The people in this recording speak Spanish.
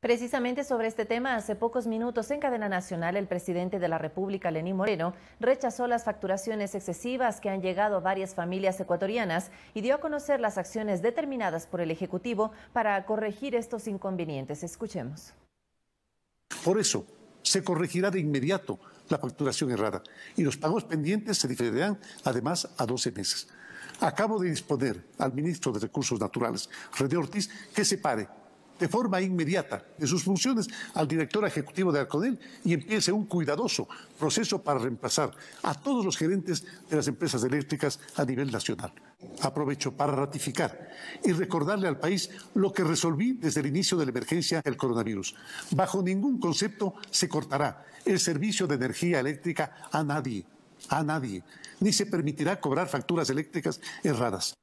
Precisamente sobre este tema, hace pocos minutos en cadena nacional, el presidente de la República, Lenín Moreno, rechazó las facturaciones excesivas que han llegado a varias familias ecuatorianas y dio a conocer las acciones determinadas por el Ejecutivo para corregir estos inconvenientes. Escuchemos. Por eso, se corregirá de inmediato la facturación errada y los pagos pendientes se diferirán además a 12 meses. Acabo de disponer al ministro de Recursos Naturales, René Ortiz, que separe de forma inmediata de sus funciones al director ejecutivo de Arconel y empiece un cuidadoso proceso para reemplazar a todos los gerentes de las empresas eléctricas a nivel nacional. Aprovecho para ratificar y recordarle al país lo que resolví desde el inicio de la emergencia del coronavirus. Bajo ningún concepto se cortará el servicio de energía eléctrica a nadie, a nadie, ni se permitirá cobrar facturas eléctricas erradas.